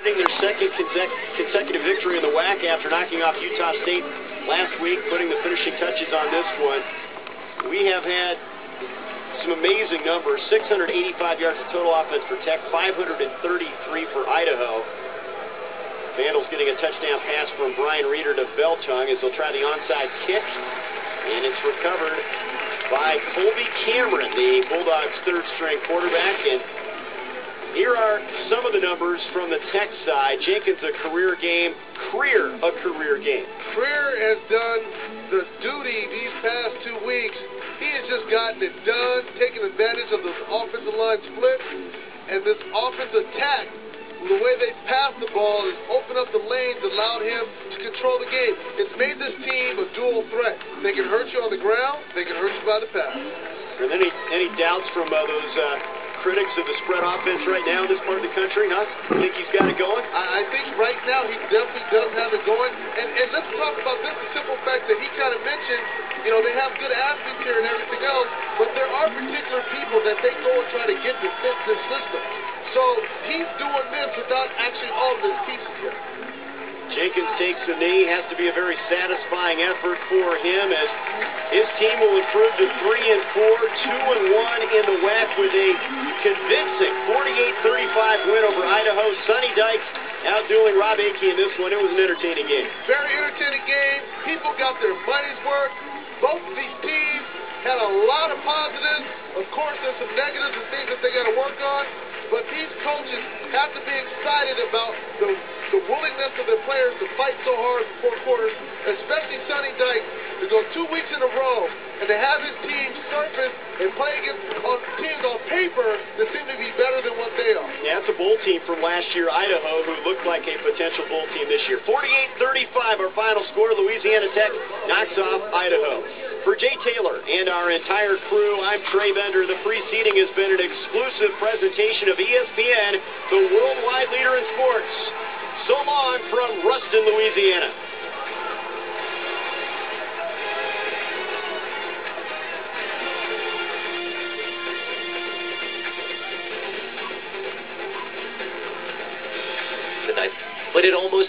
Their second consecutive victory in the WAC after knocking off Utah State last week, putting the finishing touches on this one. We have had some amazing numbers 685 yards of total offense for Tech, 533 for Idaho. Vandals getting a touchdown pass from Brian Reader to Veltung as they'll try the onside kick, and it's recovered by Colby Cameron, the Bulldogs' third string quarterback. And here are some of the numbers from the Tech side. Jenkins, a career game. Creer, a career game. Creer has done the duty these past two weeks. He has just gotten it done, taking advantage of this offensive line split and this offensive attack. The way they pass the ball has opened up the lanes, allowed him to control the game. It's made this team a dual threat. They can hurt you on the ground, they can hurt you by the pass. Are there any, any doubts from uh, those uh, critics of the spread offense right now in this part of the country, huh? Think he's got it going? I, I think right now he definitely does have it going. And, and let's talk about this, simple fact that he kind of mentioned, you know, they have good athletes here and everything else, but there are particular people that they go and try to get to fit this system. So he's doing this without actually all of his pieces yet. Jenkins takes the knee. Has to be a very satisfying effort for him as his team will improve to three and four, two and one in the WAC with a convincing 48-35 win over Idaho. Sonny Dykes outdueling Robb Akey in this one. It was an entertaining game. Very entertaining game. People got their money's worth. Both of these teams had a lot of positives. Of course, there's some negatives and things that they got to work on. But these coaches have to be excited about the, fight so hard for four quarters, especially Sonny Dykes, to go two weeks in a row and to have his team surface and play against teams on paper that seem to be better than what they are. Yeah, it's a bowl team from last year, Idaho, who looked like a potential bowl team this year. 48-35, our final score. Louisiana Tech knocks off Idaho. For Jay Taylor and our entire crew, I'm Trey Bender. The preceding has been an exclusive presentation of ESPN, the worldwide leader from Ruston, Louisiana. but it almost